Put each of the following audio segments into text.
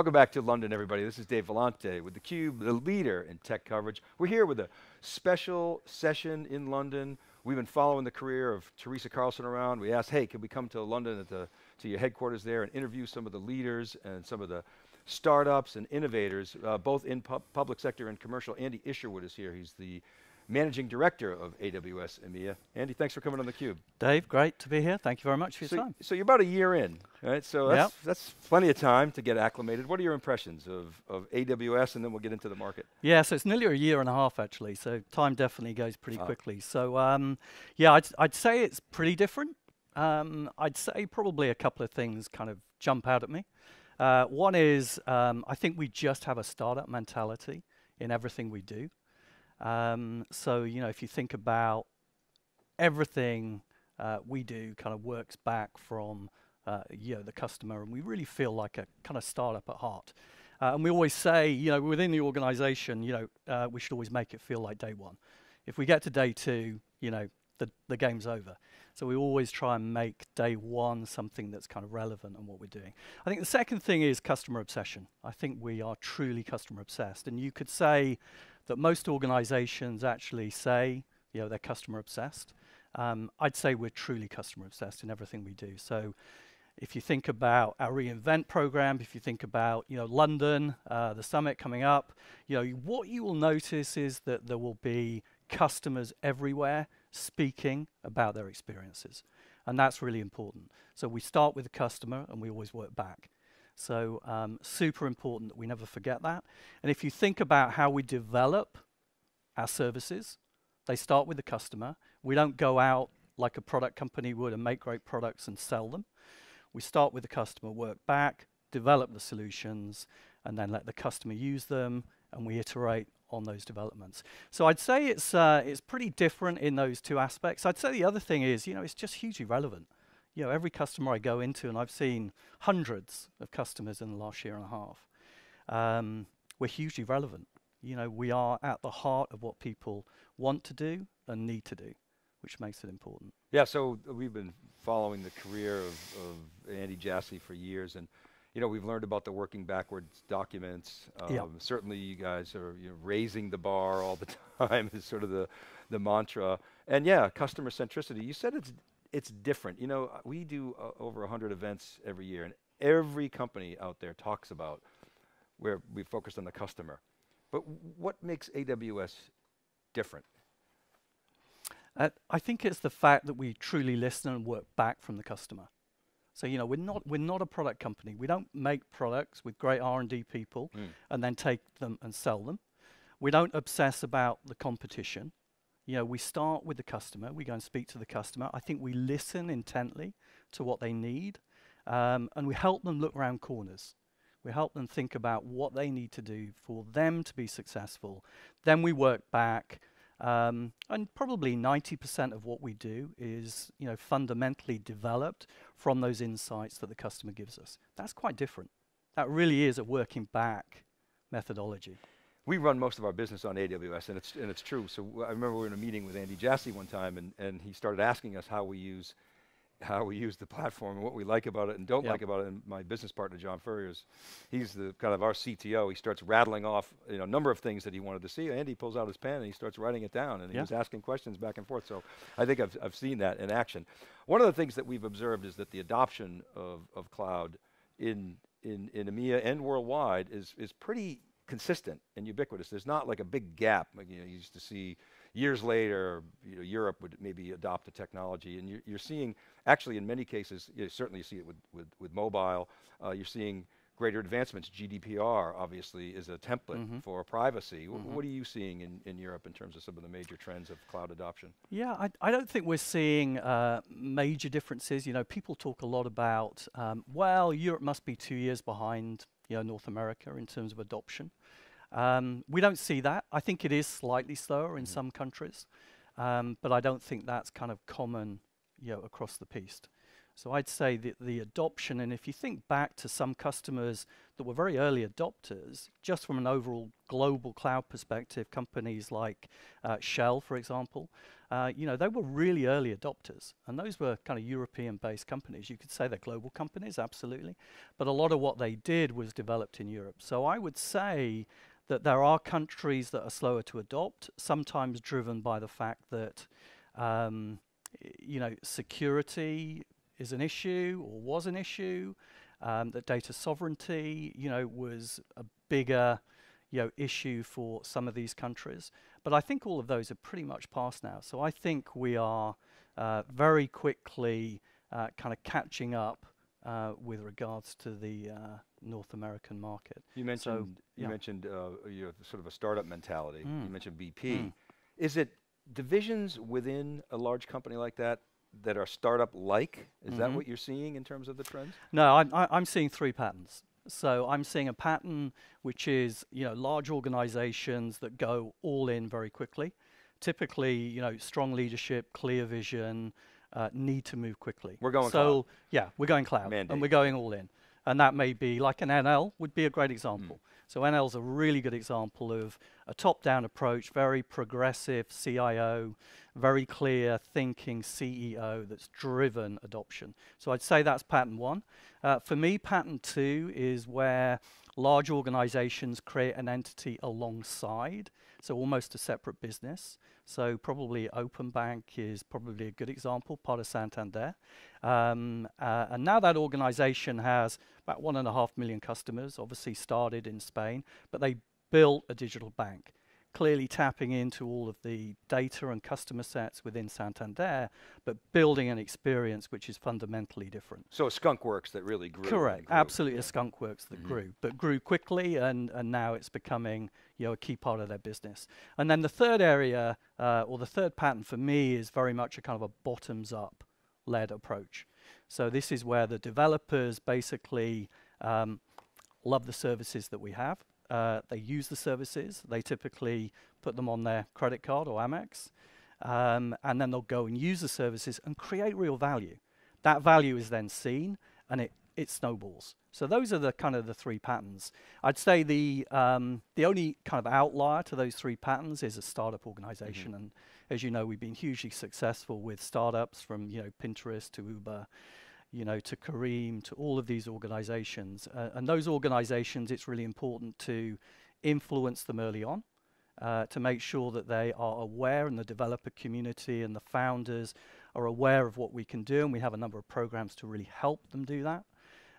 Welcome back to London, everybody. This is Dave Vellante with theCUBE, the leader in tech coverage. We're here with a special session in London. We've been following the career of Teresa Carlson around. We asked, hey, can we come to London at the, to your headquarters there and interview some of the leaders and some of the startups and innovators, uh, both in pub public sector and commercial. Andy Isherwood is here. He's the Managing Director of AWS EMEA. Andy, thanks for coming on theCUBE. Dave, great to be here. Thank you very much for so your time. So you're about a year in, right? So that's, yep. that's plenty of time to get acclimated. What are your impressions of, of AWS and then we'll get into the market? Yeah, so it's nearly a year and a half actually, so time definitely goes pretty ah. quickly. So um, yeah, I'd, I'd say it's pretty different. Um, I'd say probably a couple of things kind of jump out at me. Uh, one is um, I think we just have a startup mentality in everything we do. Um, so, you know, if you think about everything uh, we do kind of works back from, uh, you know, the customer, and we really feel like a kind of startup at heart. Uh, and we always say, you know, within the organization, you know, uh, we should always make it feel like day one. If we get to day two, you know, the, the game's over. So we always try and make day one something that's kind of relevant on what we're doing. I think the second thing is customer obsession. I think we are truly customer obsessed. And you could say that most organizations actually say, you know, they're customer obsessed. Um, I'd say we're truly customer obsessed in everything we do. So if you think about our reInvent program, if you think about you know London, uh, the summit coming up, you know what you will notice is that there will be customers everywhere speaking about their experiences, and that's really important. So we start with the customer and we always work back. So um, super important that we never forget that. And if you think about how we develop our services, they start with the customer. We don't go out like a product company would and make great products and sell them. We start with the customer, work back, develop the solutions, and then let the customer use them, and we iterate on those developments. So I'd say it's uh, it's pretty different in those two aspects. I'd say the other thing is, you know, it's just hugely relevant you know, every customer I go into, and I've seen hundreds of customers in the last year and a half, um, we're hugely relevant. You know, we are at the heart of what people want to do and need to do, which makes it important. Yeah, so we've been following the career of, of Andy Jassy for years, and you know, we've learned about the working backwards documents. Um, yep. Certainly, you guys are you know, raising the bar all the time is sort of the the mantra. And yeah, customer centricity. You said it's it's different. You know, we do uh, over 100 events every year, and every company out there talks about where we focus on the customer. But what makes AWS different? Uh, I think it's the fact that we truly listen and work back from the customer. So you know, we're not we're not a product company. We don't make products with great R and D people mm. and then take them and sell them. We don't obsess about the competition you know, we start with the customer, we go and speak to the customer. I think we listen intently to what they need, um, and we help them look around corners. We help them think about what they need to do for them to be successful. Then we work back, um, and probably 90% of what we do is, you know, fundamentally developed from those insights that the customer gives us. That's quite different. That really is a working back methodology we run most of our business on AWS, and it's, and it's true. So I remember we were in a meeting with Andy Jassy one time, and, and he started asking us how we use how we use the platform and what we like about it and don't yep. like about it. And my business partner, John Furrier's, he's the kind of our CTO. He starts rattling off you know, a number of things that he wanted to see. Andy pulls out his pen and he starts writing it down, and yeah. he was asking questions back and forth. So I think I've, I've seen that in action. One of the things that we've observed is that the adoption of, of cloud in, in, in EMEA and worldwide is, is pretty consistent and ubiquitous. There's not like a big gap. Like, you, know, you used to see years later, you know, Europe would maybe adopt the technology, and you're, you're seeing, actually, in many cases, you know, certainly you see it with with, with mobile. Uh, you're seeing greater advancements. GDPR obviously is a template mm -hmm. for privacy. Mm -hmm. What are you seeing in, in Europe in terms of some of the major trends of cloud adoption? Yeah, I, I don't think we're seeing uh, major differences. You know, people talk a lot about, um, well, Europe must be two years behind you know, North America in terms of adoption. Um, we don't see that. I think it is slightly slower in mm -hmm. some countries, um, but I don't think that's kind of common, you know, across the piece. So I'd say that the adoption, and if you think back to some customers that were very early adopters, just from an overall global cloud perspective, companies like uh, Shell, for example, uh, you know, they were really early adopters. And those were kind of European-based companies. You could say they're global companies, absolutely. But a lot of what they did was developed in Europe. So I would say that there are countries that are slower to adopt, sometimes driven by the fact that um, you know, security is an issue or was an issue, um, that data sovereignty, you know, was a bigger, you know, issue for some of these countries. But I think all of those are pretty much past now. So I think we are uh, very quickly uh, kind of catching up uh, with regards to the uh, North American market. You mentioned so, you yeah. mentioned uh, you know, sort of a startup mentality. Mm. You mentioned BP. Mm. Is it divisions within a large company like that that are startup-like? Is mm -hmm. that mm-hmm. what you're seeing in terms of the trends? No, I'm, I'm seeing three patterns. So I'm seeing a pattern which is, you know, large organizations that go all in very quickly. Typically, you know, strong leadership, clear vision, uh, need to move quickly. We're going so, cloud. yeah, we're going cloud. Mandate. And we're going all in. And that may be like an Enel would be a great example. Mm. So Enel is a really good example of a top-down approach, very progressive CIO, very clear thinking CEO that's driven adoption. So I'd say that's pattern one. Uh, for me, pattern two is where large organizations create an entity alongside, so almost a separate business. So probably Openbank is probably a good example, part of Santander. Um, uh, and now that organization has about one and a half million customers, obviously started in Spain, but they built a digital bank clearly tapping into all of the data and customer sets within Santander, but building an experience which is fundamentally different. So a skunkworks that really grew. Correct, grew. absolutely yeah. a skunkworks that mm -hmm. grew, but grew quickly and, and now it's becoming you know, a key part of their business. And then the third area, uh, or the third pattern for me is very much a kind of a bottoms up led approach. So this is where the developers basically um, love the services that we have uh, they use the services. They typically put them on their credit card or Amex. Um, and then they'll go and use the services and create real value. That value is then seen and it, it snowballs. So those are the kind of the three patterns. I'd say the um, the only kind of outlier to those three patterns is a startup organization. Mm -hmm. And as you know, we've been hugely successful with startups from you know Pinterest to Uber you know, to Careem, to all of these organizations. Uh, and those organizations, it's really important to influence them early on, uh, to make sure that they are aware and the developer community and the founders are aware of what we can do. And we have a number of programs to really help them do that.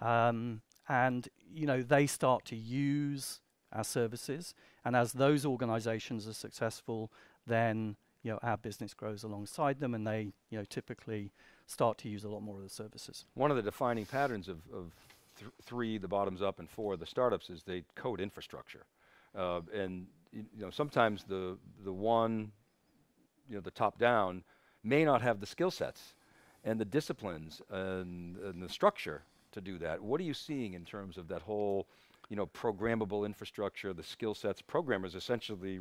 Um, and, you know, they start to use our services. And as those organizations are successful, then, you know, our business grows alongside them and they, you know, typically start to use a lot more of the services. One of the defining patterns of, of th three, the bottoms up, and four, the startups, is they code infrastructure. Uh, and you know, sometimes the, the one, you know, the top down may not have the skill sets and the disciplines and, and the structure to do that. What are you seeing in terms of that whole you know, programmable infrastructure, the skill sets, programmers essentially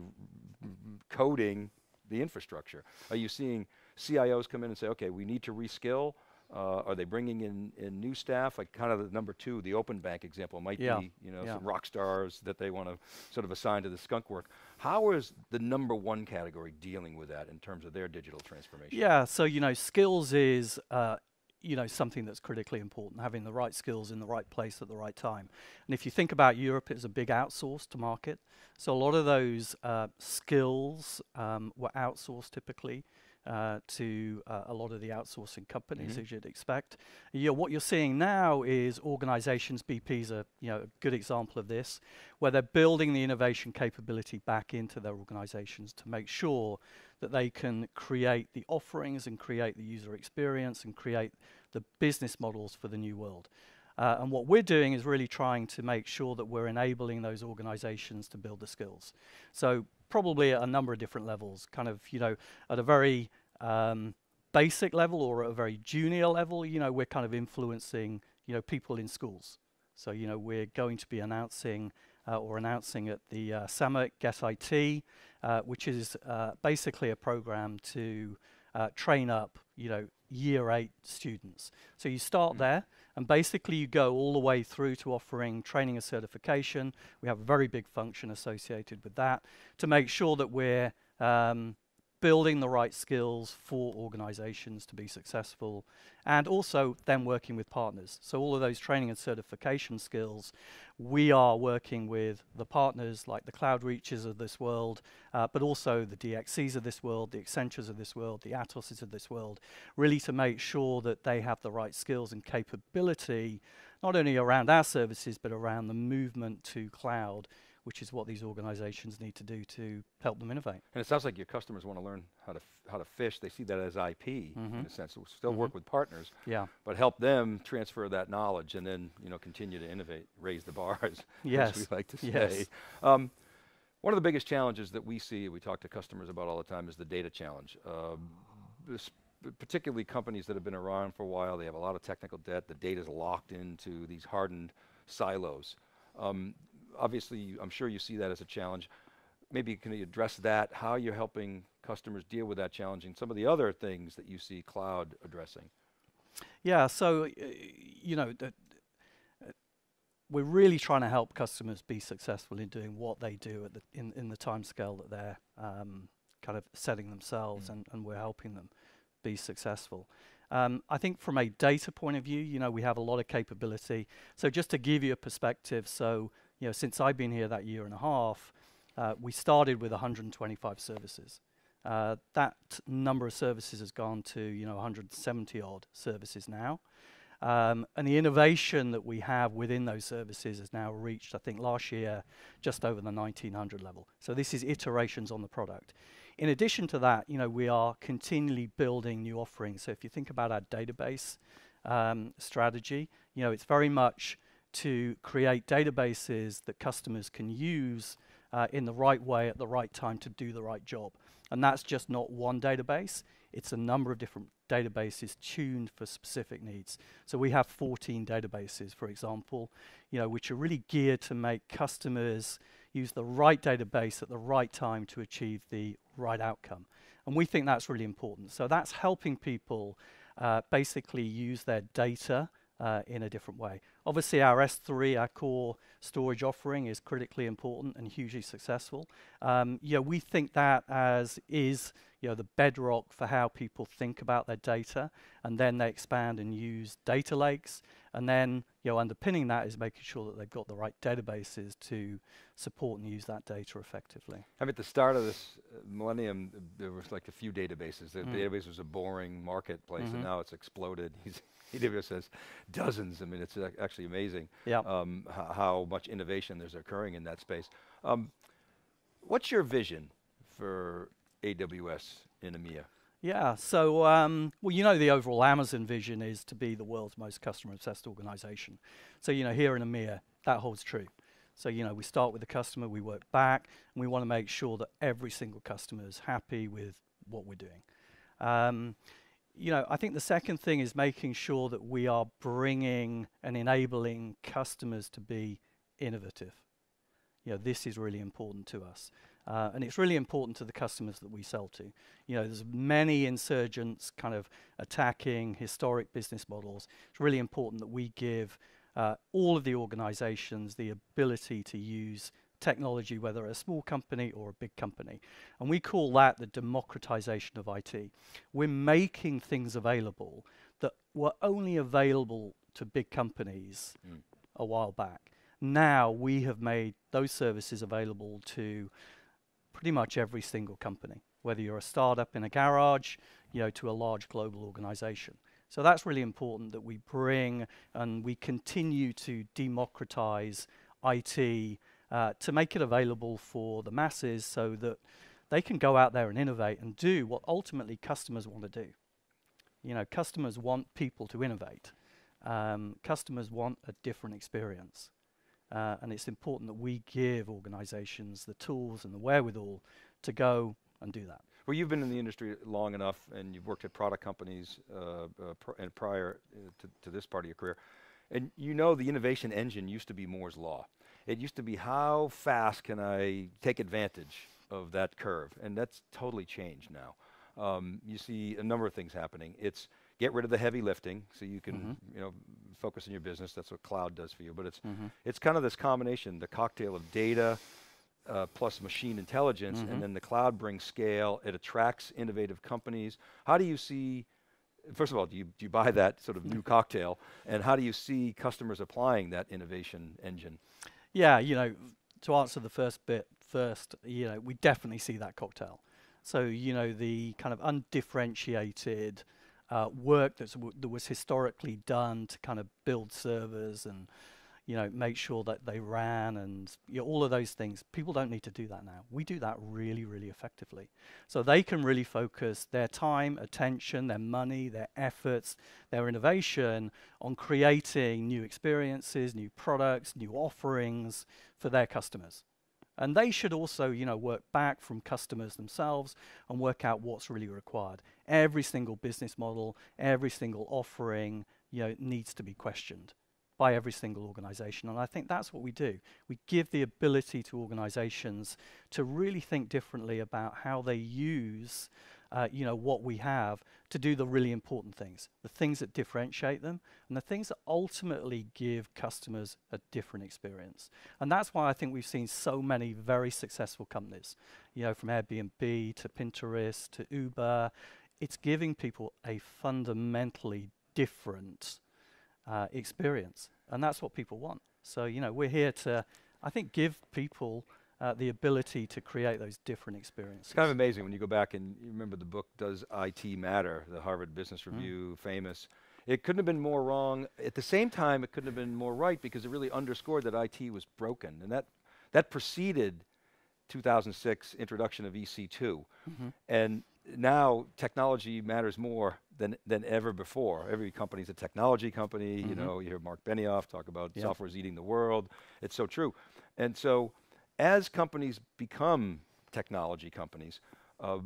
coding the infrastructure. Are you seeing CIOs come in and say, okay, we need to reskill? Uh, are they bringing in, in new staff? Like kind of the number two, the Openbank example might yeah. be, you know, yeah. some rock stars that they want to sort of assign to the skunk work. How is the number one category dealing with that in terms of their digital transformation? Yeah, so you know, skills is uh, you know something that's critically important having the right skills in the right place at the right time and if you think about europe it's a big outsourced market so a lot of those uh, skills um, were outsourced typically uh, to uh, a lot of the outsourcing companies, mm -hmm. as you'd expect. You know, what you're seeing now is organizations, BP's a you know a good example of this, where they're building the innovation capability back into their organizations to make sure that they can create the offerings and create the user experience and create the business models for the new world. Uh, and what we're doing is really trying to make sure that we're enabling those organizations to build the skills. So probably at a number of different levels, kind of, you know, at a very um, basic level or at a very junior level, you know, we're kind of influencing, you know, people in schools. So, you know, we're going to be announcing uh, or announcing at the uh, Get IT, uh, which is uh, basically a program to uh, train up you know, year eight students. So you start Mm. there, and basically you go all the way through to offering training and certification. We have a very big function associated with that to make sure that we're um, building the right skills for organizations to be successful and also then working with partners. So all of those training and certification skills, we are working with the partners like the Cloudreaches of this world, uh, but also the DXCs of this world, the Accentures of this world, the Atoses of this world, really to make sure that they have the right skills and capability, not only around our services, but around the movement to cloud which is what these organizations need to do to help them innovate. And it sounds like your customers want to learn how to how to fish. They see that as IP mm -hmm. in a sense. We'll still mm -hmm. work with partners, yeah, but help them transfer that knowledge and then you know continue to innovate, raise the bars, yes. as we like to say. Yes. Um, one of the biggest challenges that we see, we talk to customers about all the time, is the data challenge. Um, particularly companies that have been around for a while, they have a lot of technical debt, the data is locked into these hardened silos. Um, obviously, I'm sure you see that as a challenge. Maybe can you address that, how you're helping customers deal with that challenge and some of the other things that you see cloud addressing? Yeah, so, uh, you know, uh, we're really trying to help customers be successful in doing what they do at the, in, in the time scale that they're um, kind of setting themselves mm. and, and we're helping them be successful. Um, I think from a data point of view, you know, we have a lot of capability. So just to give you a perspective, so you know, since I've been here that year and a half, uh, we started with 125 services. Uh, that number of services has gone to you know 170 odd services now. Um, and the innovation that we have within those services has now reached, I think, last year just over the 1900 level. So this is iterations on the product. In addition to that, you know, we are continually building new offerings. So if you think about our database um, strategy, you know, it's very much to create databases that customers can use uh, in the right way at the right time to do the right job. And that's just not one database, it's a number of different databases tuned for specific needs. So we have 14 databases, for example, you know, which are really geared to make customers use the right database at the right time to achieve the right outcome. And we think that's really important. So that's helping people uh, basically use their data uh, in a different way. Obviously, our S3, our core storage offering, is critically important and hugely successful. Um, you know, we think that as is you know, the bedrock for how people think about their data, and then they expand and use data lakes, and then you know, underpinning that is making sure that they've got the right databases to support and use that data effectively. I mean, at the start of this uh, millennium, there was like a few databases. The mm. database was a boring marketplace, mm -hmm. and mm-hmm. now it's exploded. AWS has dozens. I mean, it's actually amazing um, how much innovation there's occurring in that space. Um, what's your vision for AWS in EMEA? Yeah, so, um, well, you know, the overall Amazon vision is to be the world's most customer obsessed organization. So, you know, here in EMEA, that holds true. So, you know, we start with the customer, we work back, and we want to make sure that every single customer is happy with what we're doing. Um, you know, I think the second thing is making sure that we are bringing and enabling customers to be innovative. You know, this is really important to us. Uh, and it's really important to the customers that we sell to. You know, there's many insurgents kind of attacking historic business models. It's really important that we give uh, all of the organizations the ability to use technology, whether a small company or a big company. And we call that the democratization of IT. We're making things available that were only available to big companies mm. a while back. Now we have made those services available to pretty much every single company, whether you're a startup in a garage, you know, to a large global organization. So that's really important that we bring and we continue to democratize IT uh, to make it available for the masses so that they can go out there and innovate and do what ultimately customers want to do. You know, customers want people to innovate. Um, customers want a different experience. Uh, and it's important that we give organizations the tools and the wherewithal to go and do that. Well, you've been in the industry long enough and you've worked at product companies uh, uh, pr and prior uh, to, to this part of your career. And you know the innovation engine used to be Moore's Law. It used to be how fast can I take advantage of that curve, and that's totally changed now. um, you see a number of things happening. It's get rid of the heavy lifting so you can Mhm. you know focus on your business. That's what cloud does for you. But it's Mhm. it's kind of this combination, the cocktail of data uh, plus machine intelligence, Mhm. and then the cloud brings scale. It attracts innovative companies. How do you see? First of all, do you, do you buy that sort of new cocktail? And how do you see customers applying that innovation engine? Yeah, you know, to answer the first bit first, you know, we definitely see that cocktail. So, you know, the kind of undifferentiated uh, work that was historically done to kind of build servers and, you know, make sure that they ran and you know, all of those things. People don't need to do that now. We do that really, really effectively. So they can really focus their time, attention, their money, their efforts, their innovation on creating new experiences, new products, new offerings for their customers. And they should also, you know, work back from customers themselves and work out what's really required. Every single business model, every single offering, you know, needs to be questioned by every single organization. And I think that's what we do. We give the ability to organizations to really think differently about how they use uh, you know what we have to do the really important things, the things that differentiate them, and the things that ultimately give customers a different experience. And that's why I think we've seen so many very successful companies, you know, from Airbnb to Pinterest to Uber. It's giving people a fundamentally different uh, experience, and that's what people want. So you know, we're here to, I think, give people uh, the ability to create those different experiences. It's kind of amazing when you go back and you remember the book "Does IT Matter?" The Harvard Business Review, famous. It couldn't have been more wrong. At the same time, it couldn't have been more right because it really underscored that IT was broken, and that that preceded 2006 introduction of EC2, Mhm. and now technology matters more than than ever before. Every company's a technology company. You Mhm. know, you hear Marc Benioff talk about Yeah. software's eating the world. It's so true, and so as companies become technology companies, uh,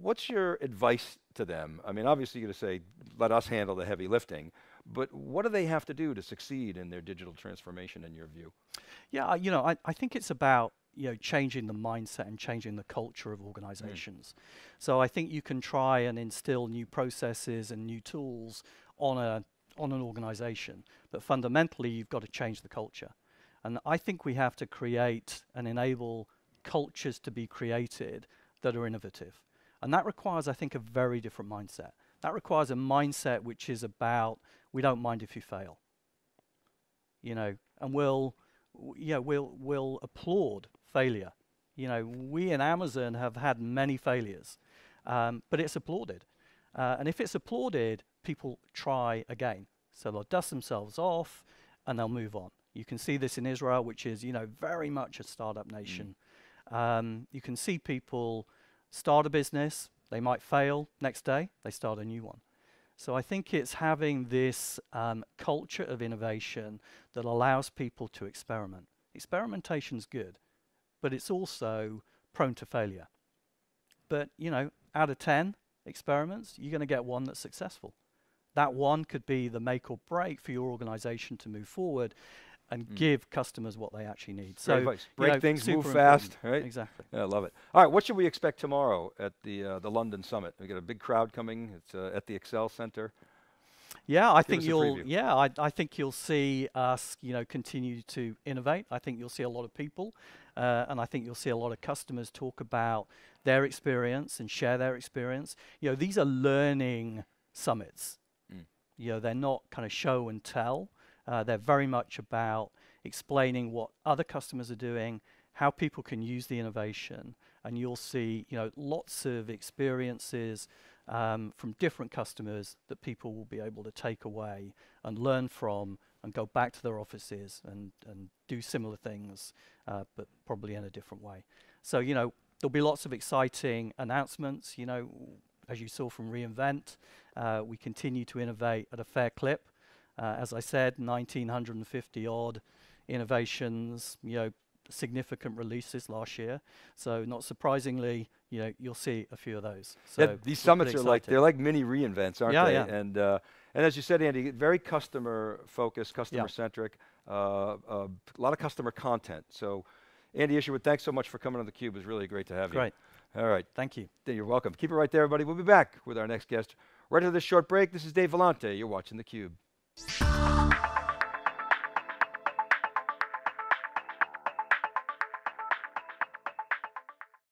what's your advice to them? I mean, obviously, you're going to say, let us handle the heavy lifting, but what do they have to do to succeed in their digital transformation, in your view? Yeah, you know, I, I think it's about you know changing the mindset and changing the culture of hmm. organizations. So I think you can try and instill new processes and new tools on a on an organization, but fundamentally you've got to change the culture. And I think we have to create and enable cultures to be created that are innovative. And that requires, I think, a very different mindset. That requires a mindset which is about we don't mind if you fail. You know, and we'll yeah, we'll we'll applaud failure. You know, we in Amazon have had many failures, um, but it's applauded. Uh, and if it's applauded, people try again. So they'll dust themselves off and they'll move on. You can see this in Israel, which is you know very much a startup nation. Um, you can see people start a business, they might fail. Next day, they start a new one. So I think it's having this um, culture of innovation that allows people to experiment. Experimentation's good, but it's also prone to failure. But you know, out of ten experiments, you're going to get one that's successful. That one could be the make or break for your organization to move forward and Mm. give customers what they actually need. So you Break know, things, move fast, right? Exactly. Yeah, I love it. All right, what should we expect tomorrow at the uh, the London Summit? We got a big crowd coming. It's uh, at the Excel Center. Yeah, I Give think you'll. Yeah, I, I think you'll see us, you know, continue to innovate. I think you'll see a lot of people, uh, and I think you'll see a lot of customers talk about their experience and share their experience. You know, these are learning summits. Mm. You know, they're not kind of show and tell. Uh, they're very much about explaining what other customers are doing, how people can use the innovation, and you'll see, you know, lots of experiences um, from different customers that people will be able to take away and learn from and go back to their offices and, and do similar things, uh, but probably in a different way. So, you know, there'll be lots of exciting announcements. You know, as you saw from reInvent, uh, we continue to innovate at a fair clip. Uh, as I said, 1,950 odd innovations, you know, significant releases last year. So, not surprisingly, you know, you'll see a few of those. So yeah, these summits are like they're like mini reinvents, aren't Yeah, they? yeah. And uh, and as you said, Andy, very customer focused, customer centric. Uh, uh, a lot of customer content. So, Andy Isherwood, thanks so much for coming on the Cube. It was really great to have you. Great. All right. Thank you. You're welcome. Keep it right there, everybody. We'll be back with our next guest right after this short break. This is Dave Vellante. You're watching theCUBE.